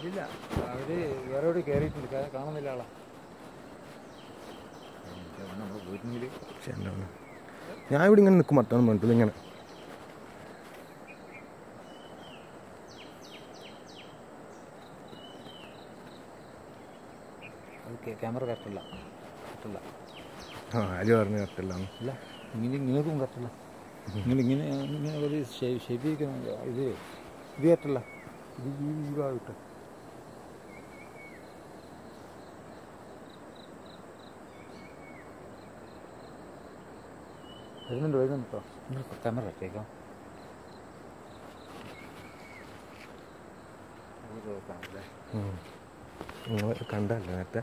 ഇല്ല അവർ വേറെ കയറിയിട്ടില്ല കാണുന്നില്ല ആളാ. ഞാൻ ഇവിടെ ഇങ്ങനെ നിൽക്കും മട്ടാണ് പറഞ്ഞിട്ടില്ല ഇങ്ങനെ. അത് ക്യാമറ കറക്റ്റല്ല. കറക്റ്റല്ല. ആര് പറഞ്ഞു കറക്റ്റല്ല? അല്ല ഇങ്ങനെ ഇങ്ങനെയൊക്കെ കറക്റ്റല്ല. നിങ്ങൾ ഇങ്ങനെ ഇങ്ങനെ ഒരു ഷെബിക്കുന്ന ഇത് ഇത് കറക്റ്റല്ല. ഇത് ഈ ഈ ഭാഗത്ത്. വരുന്നുണ്ട് വരുന്നുണ്ട് കേട്ടോ ക്യാമറ കറക്റ്റേക്കാം നിങ്ങൾ കണ്ടല്ലേ നേരത്തെ.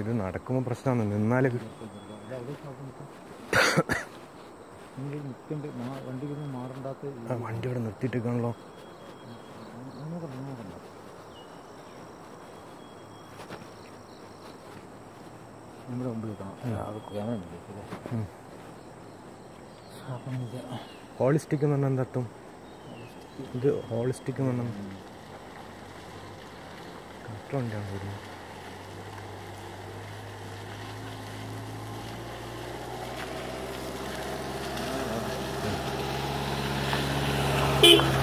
ഇത് നടക്കുമ്പോൾ പ്രശ്നമാണ് നിന്നാലേ അല്ല അവിടെ നോക്കി നിൽക്കും നിങ്ങൾ നിൽക്കണ്ട് വണ്ടി ഇവിടെ നിർത്തിയിട്ടേക്കാണല്ലോ. നമ്മുടെ മുമ്പിൽ ഹോളിസ്റ്റിക് എന്ന് പറഞ്ഞാൽ എന്താ ഇത് ഹോളിസ്റ്റിക് എന്ന് പറഞ്ഞാൽ കറക്റ്റ് വണ്ടിയാണ് വരുന്നത്. Like.